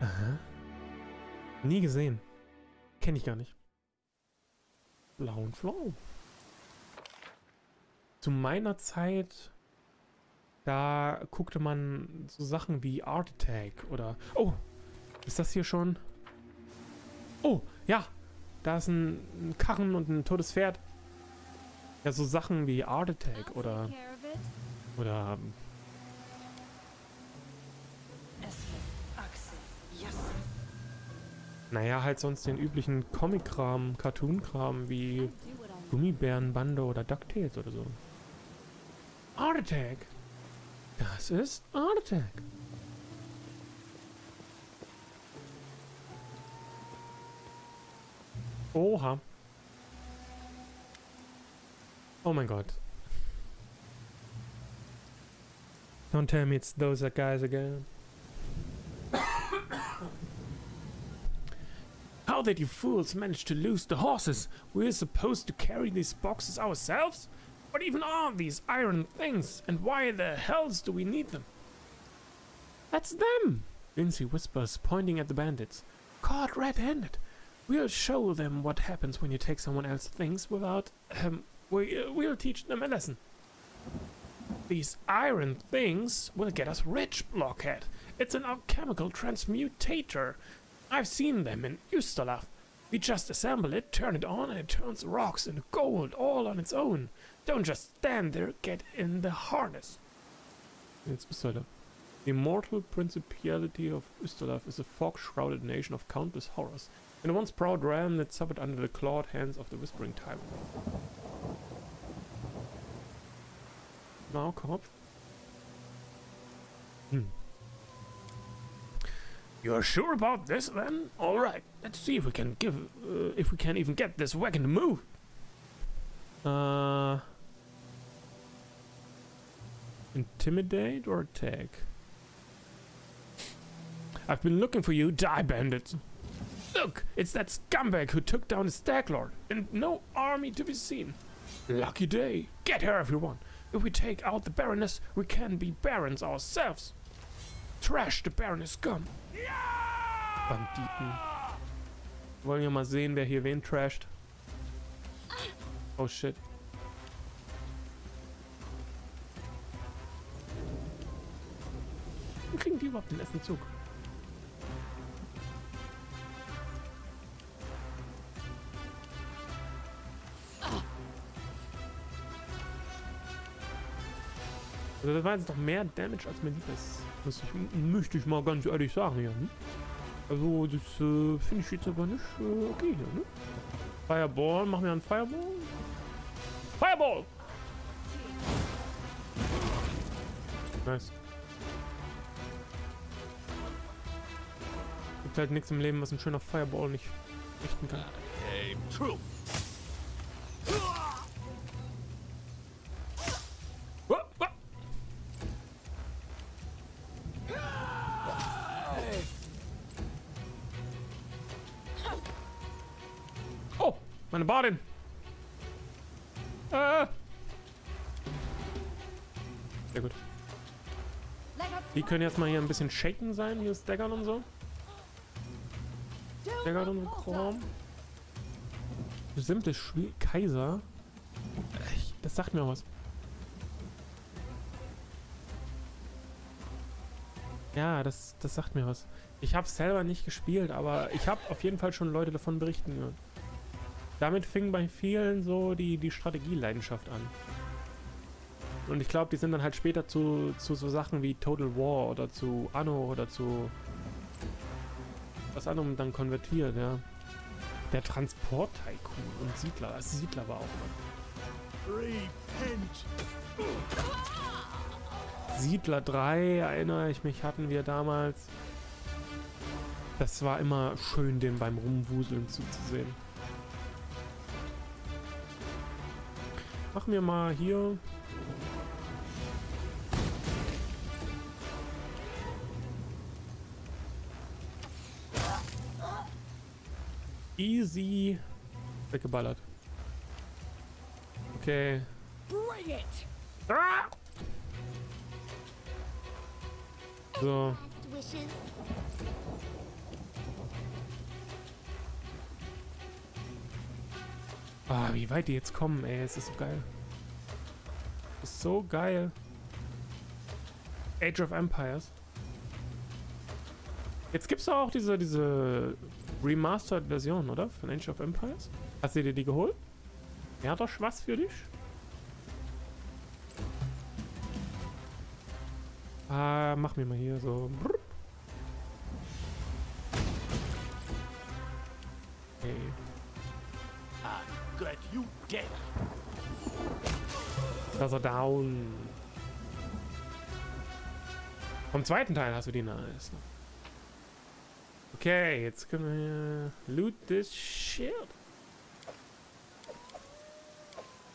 Aha. Nie gesehen. Kenne ich gar nicht. Blau und Flau. Zu meiner Zeit, da guckte man so Sachen wie Art Attack oder... Oh, ist das hier schon... Oh, ja, da ist ein, ein Karren und ein totes Pferd. Ja, so Sachen wie Art Attack oder... Oder... Naja, halt sonst den üblichen Comic-Kram, Cartoon-Kram wie Gummibärenbande oder DuckTales oder so. Art Attack. Das ist Art Attack. Oha. Oh mein Gott. Don't tell me it's those guys again. How did you fools manage to lose the horses? We're supposed to carry these boxes ourselves? What even are these iron things? And why the hells do we need them? That's them! Lindsay whispers, pointing at the bandits. Caught red-handed. We'll show them what happens when you take someone else's things without... Um, we, uh, we'll teach them a lesson. These iron things will get us rich, Blockhead. It's an alchemical transmutator. I've seen them in Ustalav. We just assemble it, turn it on, and it turns rocks into gold all on its own. Don't just stand there, get in the harness. It's Ustalav. The immortal principality of Ustalav is a fog-shrouded nation of countless horrors, and a once proud realm that suffered under the clawed hands of the Whispering Tyrant. Now, Kopf. You're sure about this, then? All right. Let's see if we can give, uh, if we can even get this wagon to move. Uh, intimidate or attack? I've been looking for you, die bandits. Look, it's that scumbag who took down the stag lord, and no army to be seen. Lucky day. Get her, everyone. If we take out the Baroness, we can be barons ourselves. Trash the Baroness scum. Banditen. Wollen wir mal sehen, wer hier wen trasht. Oh shit. Wie kriegen die überhaupt den ersten Zug? Also das war jetzt doch mehr Damage, als mir lieb ist. Das ich, möchte ich mal ganz ehrlich sagen hier. Ne? Also das äh, finde ich jetzt aber nicht äh, okay hier. Ne? Fireball, machen wir einen Fireball? Fireball! Nice. Gibt halt nichts im Leben, was ein schöner Fireball nicht richten kann. Badin. Äh. Sehr gut. Die können jetzt mal hier ein bisschen shaken sein, hier staggern und so. Staggern und Kram. Simples Spiel. Kaiser. Das sagt mir was. Ja, das, das sagt mir was. Ich habe selber nicht gespielt, aber ich habe auf jeden Fall schon Leute davon berichten gehört. Damit fing bei vielen so die, die Strategieleidenschaft an. Und ich glaube, die sind dann halt später zu, zu so Sachen wie Total War oder zu Anno oder zu was anderem dann konvertiert, ja. Der Transport-Tycoon und Siedler. Also Siedler war auch mal. Siedler 3, erinnere ich mich, hatten wir damals. Das war immer schön, den beim Rumwuseln zuzusehen. Machen wir mal hier. Easy weggeballert. Okay. Ah! So. Ah, wie weit die jetzt kommen, ey. Es ist so geil. Ist so geil. Age of Empires. Jetzt gibt es auch diese, diese Remastered-Version, oder? Von Age of Empires. Hast du dir die geholt? Ja, doch was für dich? Ah, mach mir mal hier so. Okay. Also down. Vom zweiten Teil hast du die nice. Okay, jetzt können wir loot this shit.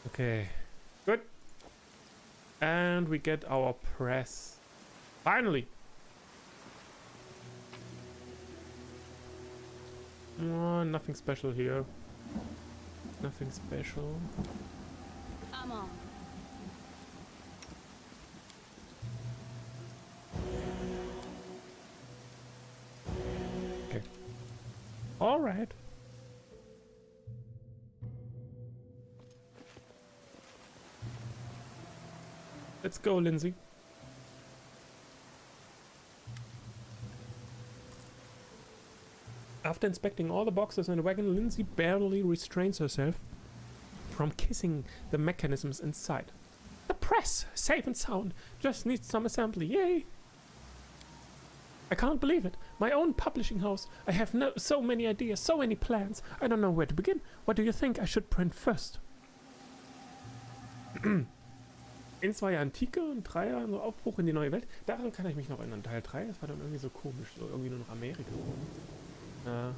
Okay, good. And we get our press. Finally. Oh, nothing special here. Nothing special. On. Right. Let's go, Lindsay. After inspecting all the boxes in the wagon, Lindsay barely restrains herself from kissing the mechanisms inside. The press, safe and sound, just needs some assembly. Yay! I can't believe it. My own publishing house. I have no, so many ideas, so many plans. I don't know where to begin. What do you think I should print first? in zwei Antike und drei Jahre so Aufbruch in die neue Welt. Daran kann ich mich noch erinnern. Teil 3, das war dann irgendwie so komisch. So irgendwie nur noch Amerika. Ja.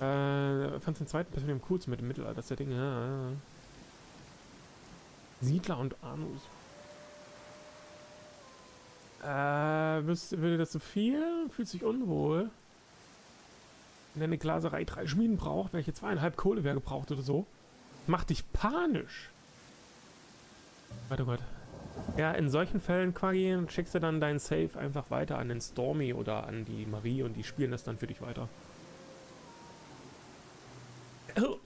Äh, fand den zweiten persönlich am coolsten mit dem Mittelalter-Setting. Ja, ja. Siedler und Anus. Äh, würde das zu viel? Fühlt sich unwohl. Wenn eine Glaserei drei Schmieden braucht, welche zweieinhalb Kohlewerke braucht oder so. Macht dich panisch. Warte Gott. Ja, in solchen Fällen, Quaggy, schickst du dann dein Safe einfach weiter an den Stormy oder an die Marie und die spielen das dann für dich weiter. Oh.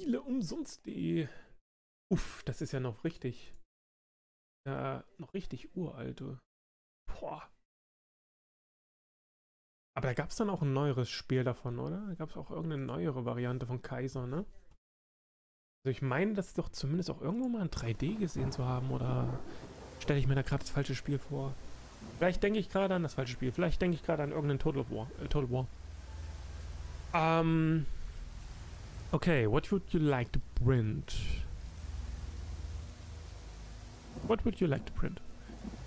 Spiele umsonst.de. Uff, das ist ja noch richtig. Ja, noch richtig uralte. Boah. Aber da gab es dann auch ein neueres Spiel davon, oder? Da gab es auch irgendeine neuere Variante von Kaiser, ne? Also ich meine, das doch zumindest auch irgendwo mal in 3D gesehen zu haben, oder stelle ich mir da gerade das falsche Spiel vor? Vielleicht denke ich gerade an das falsche Spiel. Vielleicht denke ich gerade an irgendeinen Total War. Äh, Total War. Um, okay, what would you like to print? What would you like to print?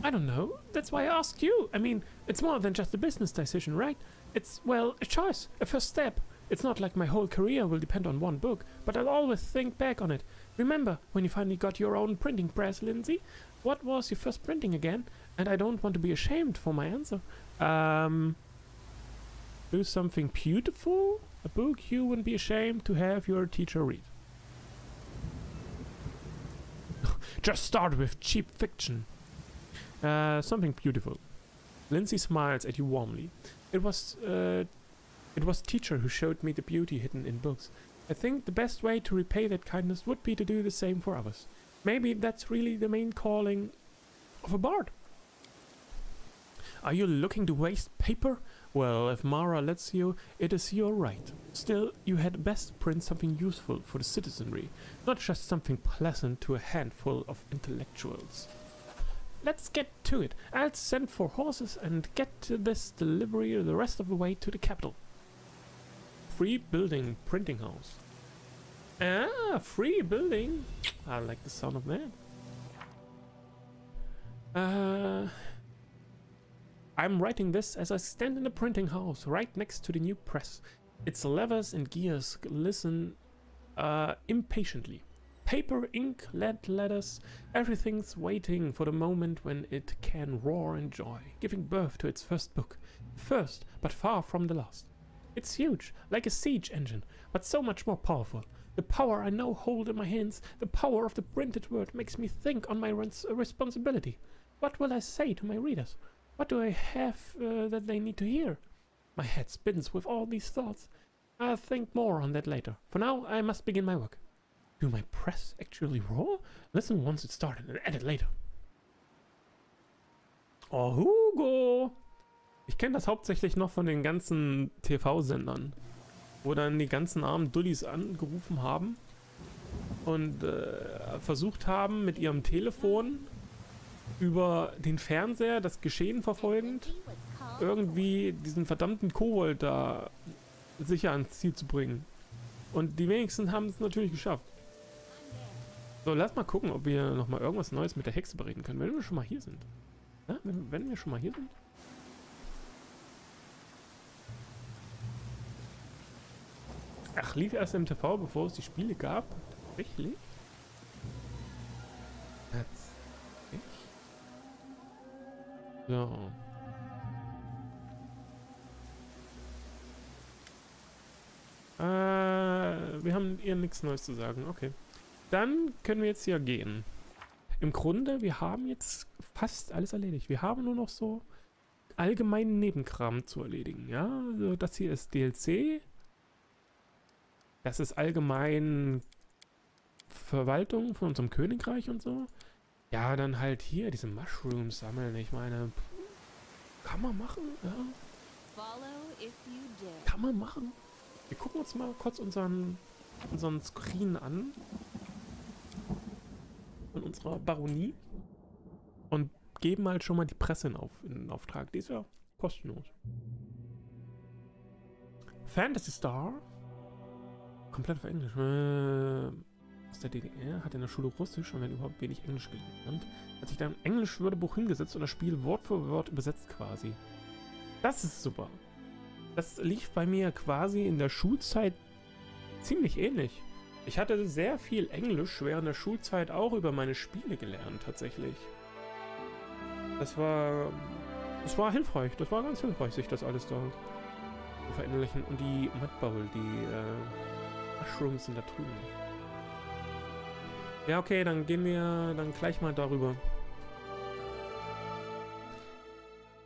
I don't know. That's why I asked you. I mean, it's more than just a business decision, right? It's, well, a choice, a first step. It's not like my whole career will depend on one book, but I'll always think back on it. Remember when you finally got your own printing press, Lindsay? What was your first printing again? And I don't want to be ashamed for my answer. Um, do something beautiful? A book you wouldn't be ashamed to have your teacher read. Just start with cheap fiction. Uh, something beautiful. Lindsay smiles at you warmly. It was, uh, it was teacher who showed me the beauty hidden in books. I think the best way to repay that kindness would be to do the same for others. Maybe that's really the main calling of a bard. Are you looking to waste paper? Well, if Mara lets you, it is your right. Still, you had best print something useful for the citizenry, not just something pleasant to a handful of intellectuals. Let's get to it. I'll send for horses and get this delivery the rest of the way to the capital. Free building printing house. Ah, free building. I like the sound of that. Uh, I'm writing this as I stand in the printing house right next to the new press. Its levers and gears listen uh, impatiently. Paper, ink, lead letters, everything's waiting for the moment when it can roar in joy, giving birth to its first book. First, but far from the last. It's huge, like a siege engine, but so much more powerful. The power I now hold in my hands, the power of the printed word, makes me think on my res responsibility. What will I say to my readers? What do I have uh, that they need to hear? My head spins with all these thoughts. I'll think more on that later. For now, I must begin my work. Do my press actually roar? Listen once it's started and edit later. Oh, Hugo! Ich kenne das hauptsächlich noch von den ganzen TV-Sendern, wo dann die ganzen armen Dullis angerufen haben und äh, versucht haben, mit ihrem Telefon über den Fernseher das Geschehen verfolgend irgendwie diesen verdammten Kobold da sicher ans Ziel zu bringen. Und die wenigsten haben es natürlich geschafft. So, lass mal gucken, ob wir nochmal irgendwas Neues mit der Hexe bereden können, wenn wir schon mal hier sind. Ja, wenn, wenn wir schon mal hier sind. Ach, lief erst im TV, bevor es die Spiele gab? Tatsächlich? So. Äh, wir haben ihr nichts Neues zu sagen. Okay. Dann können wir jetzt hier gehen. Im Grunde, wir haben jetzt fast alles erledigt. Wir haben nur noch so allgemeinen Nebenkram zu erledigen. Ja, also das hier ist DLC. Das ist allgemein Verwaltung von unserem Königreich und so. Ja, dann halt hier diese Mushrooms sammeln. Ich meine, kann man machen, ja. Kann man machen. Wir gucken uns mal kurz unseren, unseren Screen an. Von unserer Baronie. Und geben halt schon mal die Presse in, auf, in Auftrag. Die ist ja kostenlos. Fantasy Star. Komplett auf Englisch. Äh, aus der DDR, hat in der Schule Russisch und wenn überhaupt wenig Englisch gelernt. Hat sich dann im Englisch-Wörterbuch hingesetzt und das Spiel Wort für Wort übersetzt quasi. Das ist super. Das lief bei mir quasi in der Schulzeit ziemlich ähnlich. Ich hatte sehr viel Englisch während der Schulzeit auch über meine Spiele gelernt, tatsächlich. Das war... Das war hilfreich. Das war ganz hilfreich, sich das alles da zu verinnerlichen. Und die Mud Bowl, die äh, Mushrooms sind da drüben. Ja, okay, dann gehen wir dann gleich mal darüber.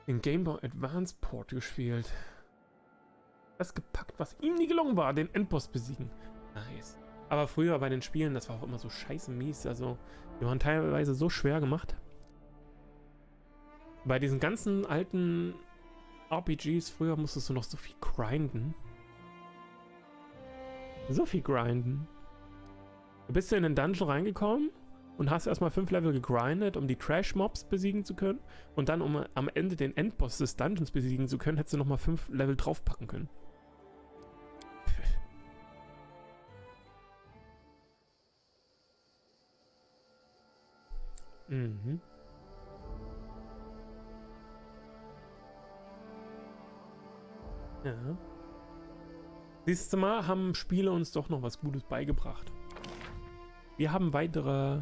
Den Game Boy Advance Port gespielt das gepackt, was ihm nie gelungen war, den Endboss besiegen. Nice. Aber früher bei den Spielen, das war auch immer so scheiße mies. Also, die waren teilweise so schwer gemacht. Bei diesen ganzen alten RPGs früher musstest du noch so viel grinden. So viel grinden. Du bist in den Dungeon reingekommen und hast erstmal fünf Level gegrindet, um die Trash-Mobs besiegen zu können. Und dann, um am Ende den Endboss des Dungeons besiegen zu können, hättest du nochmal fünf Level draufpacken können. Mhm. Ja. Dieses Mal haben Spiele uns doch noch was Gutes beigebracht. Wir haben weitere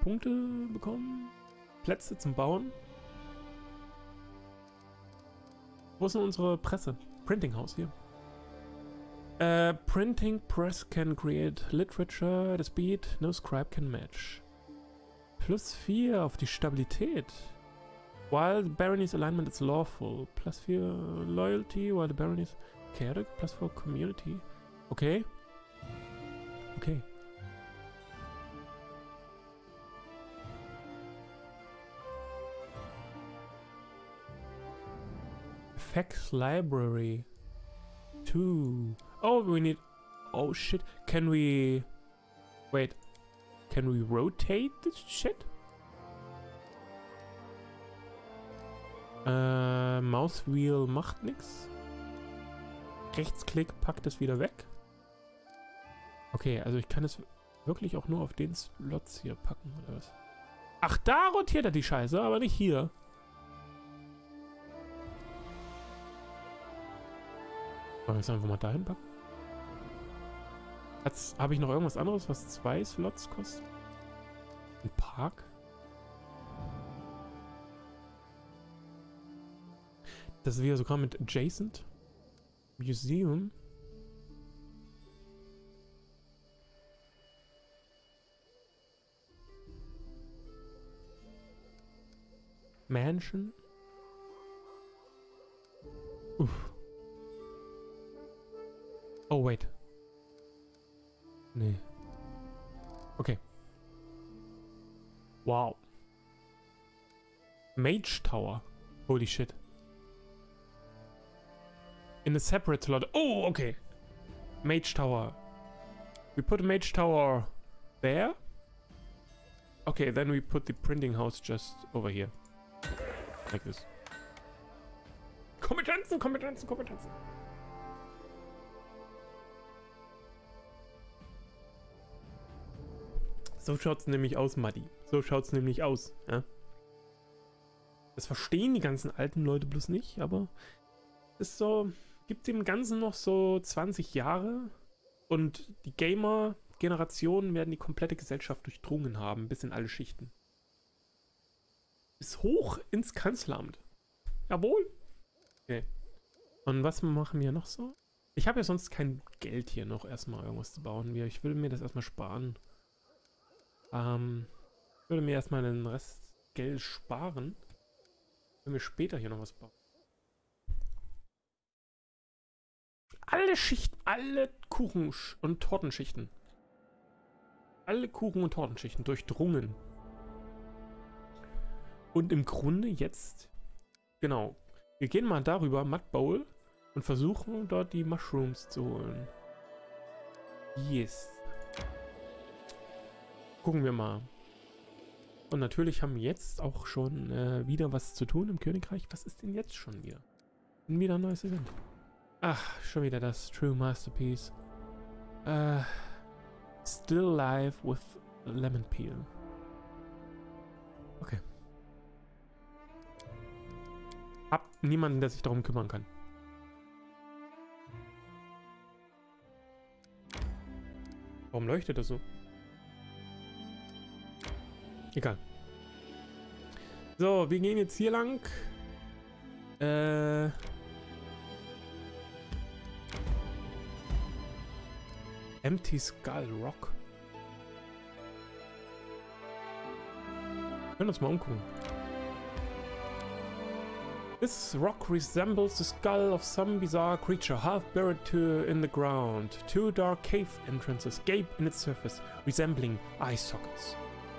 Punkte bekommen, Plätze zum Bauen. Wo ist denn unsere Presse? Printing House hier. Uh, printing press can create literature, the speed no scribe can match. Plus 4 auf die Stabilität. While the Barony's alignment is lawful. Plus 4 Loyalty, while the Barony's chaotic. Plus 4 Community. Okay. Okay. Effects Library. 2. Oh, we need... Oh shit. Can we... Wait. Can we rotate this shit? Äh, Mauswheel macht nichts. Rechtsklick packt es wieder weg. Okay, also ich kann es wirklich auch nur auf den Slots hier packen, oder was? Ach, da rotiert er die Scheiße, aber nicht hier. Wollen wir es einfach mal dahin packen? Habe ich noch irgendwas anderes, was zwei Slots kostet? Ein Park? Das ist wieder sogar mit Adjacent. Museum. Mansion. Uff. Oh, wait. Nee. Okay. Wow. Mage Tower. Holy shit. In a separate slot. Oh, okay. Mage Tower. We put Mage Tower there. Okay, then we put the printing house just over here. Like this. Kompetenzen, Kompetenzen, Kompetenzen. So schaut's nämlich aus, Muddy. So schaut's nämlich aus, ja. Das verstehen die ganzen alten Leute bloß nicht, aber es so, gibt dem Ganzen noch so 20 Jahre und die Gamer-Generationen werden die komplette Gesellschaft durchdrungen haben, bis in alle Schichten. Bis hoch ins Kanzleramt. Jawohl. Okay. Und was machen wir noch so? Ich habe ja sonst kein Geld hier noch erstmal irgendwas zu bauen. Ich will mir das erstmal sparen. Ähm, ich würde mir erstmal den Rest Geld sparen. Wenn wir später hier noch was bauen. Alle Schichten, alle Kuchen- und Tortenschichten. Alle Kuchen- und Tortenschichten durchdrungen. Und im Grunde jetzt, genau, wir gehen mal darüber, Mud Bowl, und versuchen dort die Mushrooms zu holen. Yes. Gucken wir mal. Und natürlich haben wir jetzt auch schon äh, wieder was zu tun im Königreich. Was ist denn jetzt schon wieder? Wieder ein neues Event. Ach, schon wieder das True Masterpiece. Äh, still live with lemon peel. Okay. Hab niemanden, der sich darum kümmern kann. Warum leuchtet das so? Egal. So, wir gehen jetzt hier lang. Äh. Empty Skull Rock. Wir können uns mal umgucken. This rock resembles the skull of some bizarre creature half buried to in the ground. Two dark cave entrances gape in its surface, resembling eye sockets.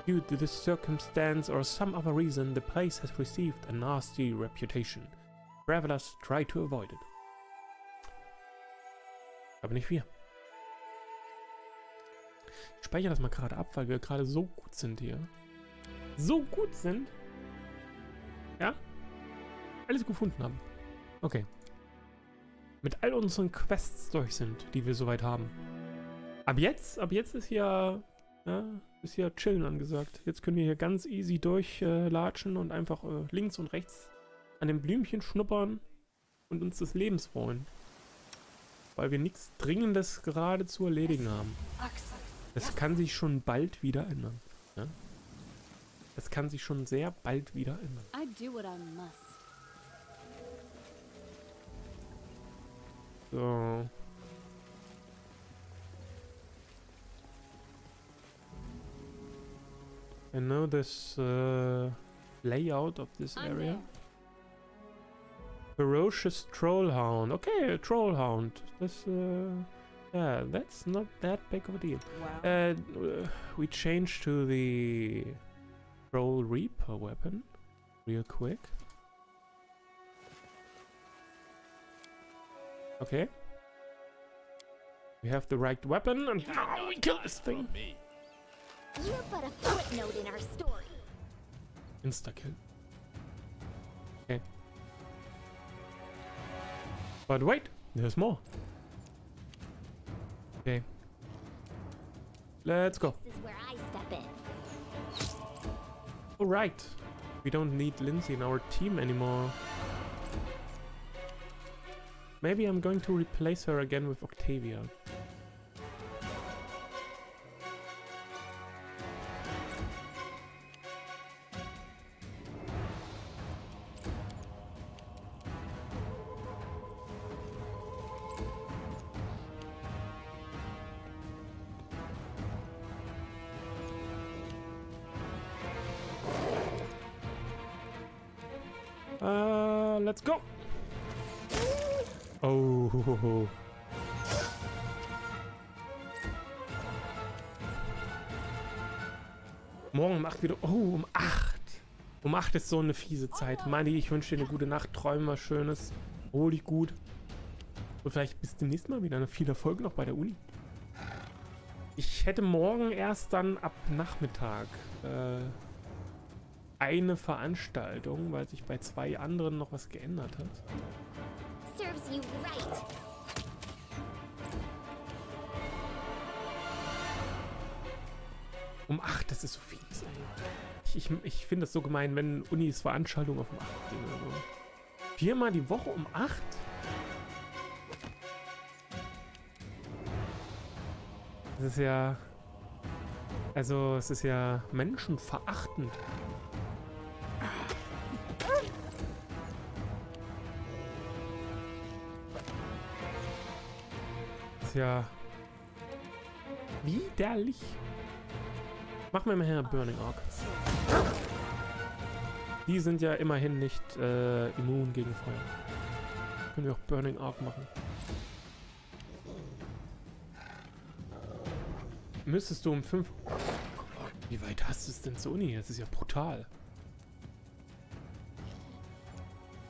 Due to this circumstance or some other reason, the place has received a nasty reputation. Travelers try to avoid it. Aber nicht wir. Ich speichere das mal gerade ab, weil wir gerade so gut sind hier. So gut sind. Ja? Alles gefunden haben. Okay. Mit all unseren Quests durch sind, die wir soweit haben. Ab jetzt, ab jetzt ist hier ja, ist hier chillen angesagt. Jetzt können wir hier ganz easy durchlatschen äh, und einfach äh, links und rechts an den Blümchen schnuppern und uns des Lebens freuen. Weil wir nichts Dringendes gerade zu erledigen haben. Das kann sich schon bald wieder ändern. Ja? Das kann sich schon sehr bald wieder ändern. So. I know this uh, layout of this I'm area. There. Ferocious Trollhound. Okay, a Trollhound. This, uh, yeah, that's not that big of a deal. Wow. Uh, we change to the Troll Reaper weapon real quick. Okay. We have the right weapon, and now we kill this thing. Me. You're but a footnote in our story. Insta kill. Okay. But wait, there's more. Okay. Let's go. This is where I step in. All right. We don't need Lindsay in our team anymore. Maybe I'm going to replace her again with Octavia. Let's go. Oh. Morgen um 8 wieder. Oh, um 8. Um 8 ist so eine fiese Zeit. Mani, ich wünsche dir eine gute Nacht. Träume was Schönes. Hol dich gut. Und vielleicht bis zum nächsten Mal wieder viele Erfolg noch bei der Uni. Ich hätte morgen erst dann ab Nachmittag äh, eine Veranstaltung, weil sich bei zwei anderen noch was geändert hat. Serves you right. Um 8, das ist so viel. Ich, ich, ich finde das so gemein, wenn Unis Veranstaltungen auf um 8 gehen oder so. Viermal die Woche um 8? Das ist ja... Also, es ist ja menschenverachtend. Ja... Widerlich. Mach mir mal her Burning Arc. Die sind ja immerhin nicht äh, immun gegen Feuer. Können wir auch Burning Arc machen. Müsstest du um 5... Wie weit hast du es denn zur Uni? Das ist ja brutal.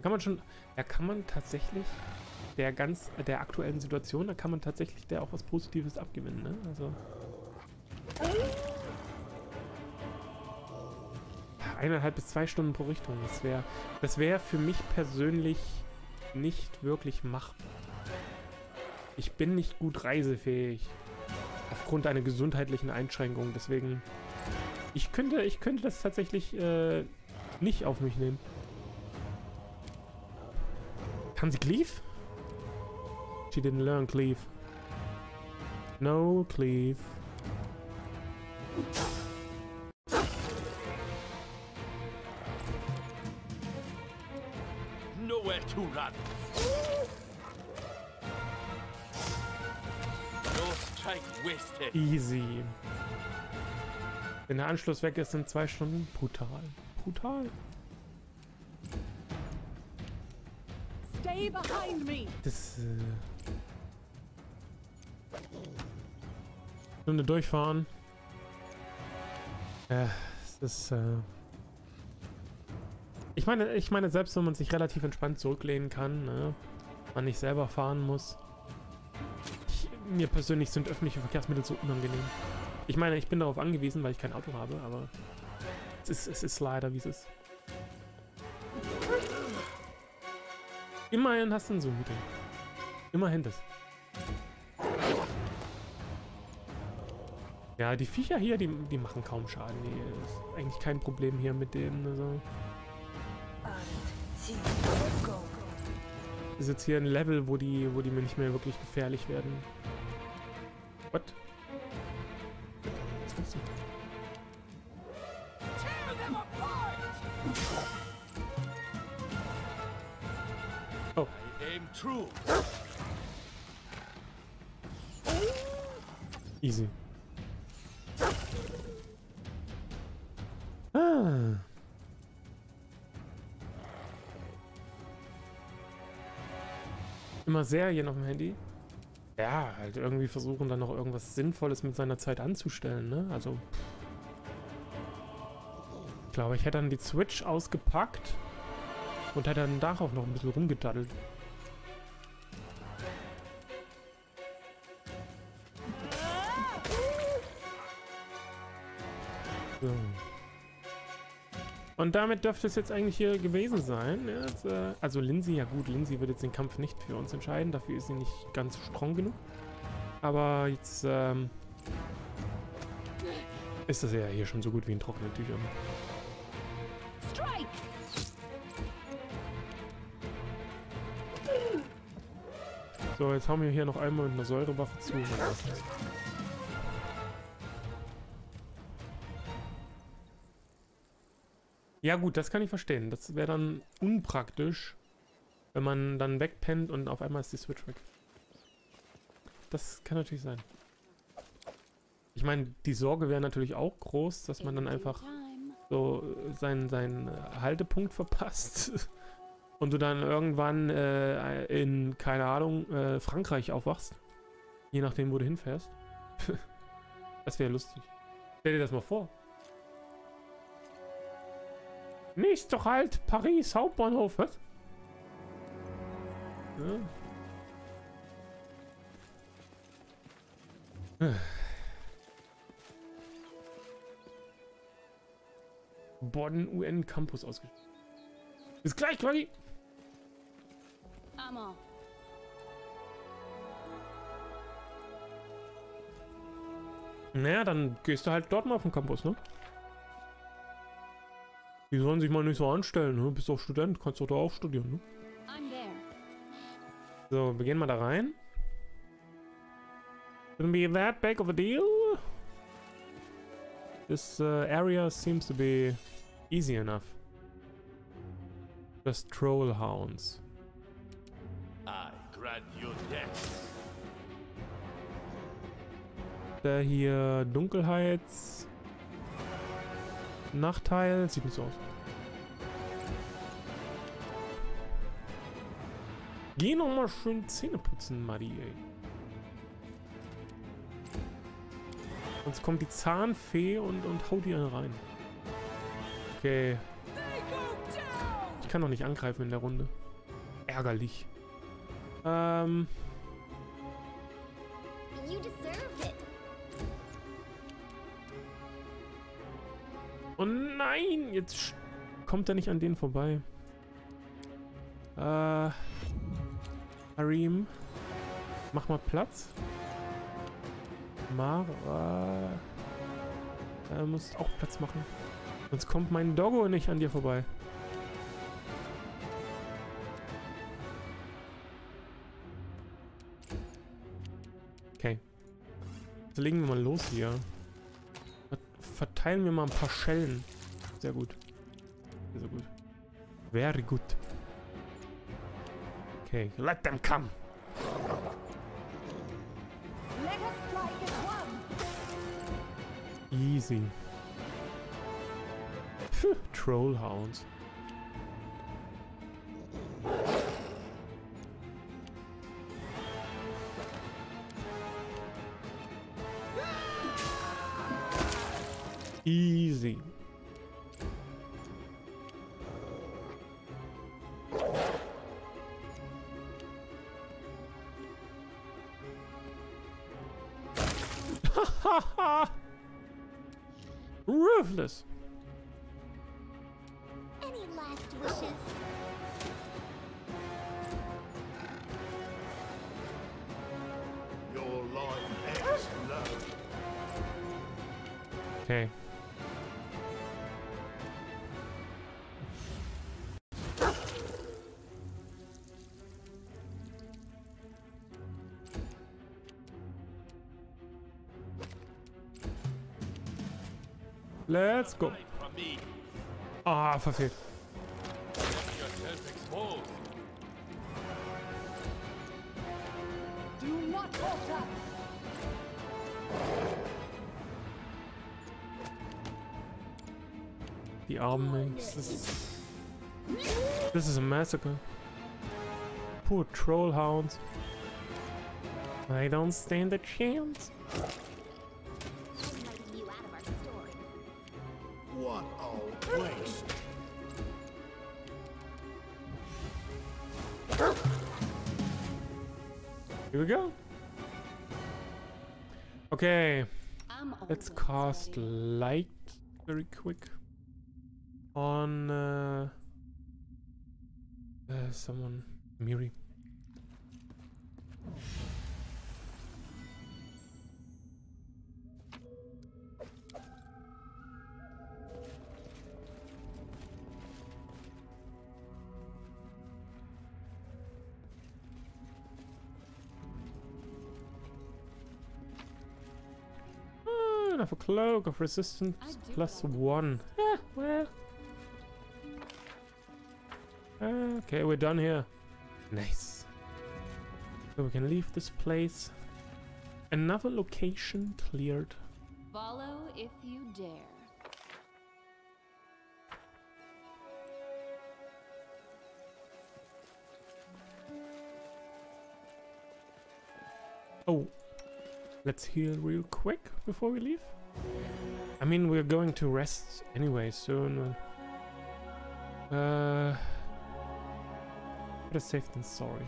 Kann man schon... Da kann man tatsächlich der ganz... der aktuellen Situation, da kann man tatsächlich der auch was Positives abgewinnen, ne? Also eineinhalb bis zwei Stunden pro Richtung. Das wäre das wär für mich persönlich nicht wirklich machbar. Ich bin nicht gut reisefähig. Aufgrund einer gesundheitlichen Einschränkung. Deswegen. Ich könnte, ich könnte das tatsächlich äh, nicht auf mich nehmen. Kann sie Cleave? She didn't learn Cleave. No Cleave. to run. Easy. Wenn der Anschluss weg ist, sind zwei Stunden. Brutal. Brutal. Stay behind me. Das. Äh Stunde durchfahren. Ja, es ist. Äh ich meine, ich meine, selbst wenn man sich relativ entspannt zurücklehnen kann, ne, man nicht selber fahren muss. Ich, mir persönlich sind öffentliche Verkehrsmittel so unangenehm. Ich meine, ich bin darauf angewiesen, weil ich kein Auto habe, aber es ist, es ist leider, wie es ist. Immerhin hast du ein Zoom-Meeting. Immerhin das. Ja, die Viecher hier, die, die machen kaum Schaden. Die ist eigentlich kein Problem hier mit denen. Also. ist jetzt hier ein Level, wo die, wo die mir nicht mehr wirklich gefährlich werden. What? Was willst du? Oh. Easy. Immer Serien auf dem Handy. Ja, halt irgendwie versuchen dann noch irgendwas Sinnvolles mit seiner Zeit anzustellen, ne? Also. Ich glaube, ich hätte dann die Switch ausgepackt und hätte dann darauf noch ein bisschen rumgedaddelt. So. Und damit dürfte es jetzt eigentlich hier gewesen sein. Jetzt, äh, also Lindsay, ja gut, Lindsay wird jetzt den Kampf nicht für uns entscheiden. Dafür ist sie nicht ganz strong genug. Aber jetzt ähm, ist das ja hier schon so gut wie in trockenen Tüchern. So, jetzt haben wir hier noch einmal mit einer Säurewaffe zu. Ja gut, das kann ich verstehen. Das wäre dann unpraktisch, wenn man dann wegpennt und auf einmal ist die Switch weg. Das kann natürlich sein. Ich meine, die Sorge wäre natürlich auch groß, dass man dann einfach so seinen, seinen Haltepunkt verpasst. und du dann irgendwann äh, in, keine Ahnung, äh, Frankreich aufwachst. Je nachdem, wo du hinfährst. das wäre lustig. Stell dir das mal vor. Nächster Halt, Paris, Hauptbahnhof, was? Ja. Bonn UN Campus ausgeschrieben. Bis gleich, Quaggy. Naja, dann gehst du halt dort mal auf den Campus, ne? Die sollen sich mal nicht so anstellen, ne? Bist doch Student, kannst doch da auch studieren, ne? So, wir gehen mal da rein. Shouldn't be that big of a deal. This uh, area seems to be easy enough. Just troll hounds. I grant your death. Der hier Dunkelheits... Nachteil. Sieht nicht so aus. Geh noch mal schön Zähne putzen, Muddy, ey. Sonst kommt die Zahnfee und, und haut dir eine rein. Okay. Ich kann doch nicht angreifen in der Runde. Ärgerlich. Ähm... Oh nein, jetzt kommt er nicht an den vorbei. Äh, Harim, mach mal Platz. Mara, er muss auch Platz machen. Sonst kommt mein Doggo nicht an dir vorbei. Okay. Also legen wir mal los hier. Ver- Verteilen wir mal ein paar Schellen. Sehr gut. Sehr gut. Very good. Okay, let them come. Let us strike as one. Easy. Phew, Trollhounds. Easy. Ruthless. Let's go. Hide from me. Ah, verfehlt. Let yourself exposed. Do not falter. Die armen Mates. This is, this is a massacre. Poor troll hounds. I don't stand a chance. Go. Okay, let's cast light very quick on uh, uh someone Miri. don't have a cloak of resistance plus one. Yeah, well. Okay, we're done here. Nice. So we can leave this place. Another location cleared. Follow if you dare. Oh, let's heal real quick before we leave. I mean, we're going to rest anyway soon. Uh, better safe than sorry.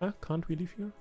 Huh? Can't we leave here?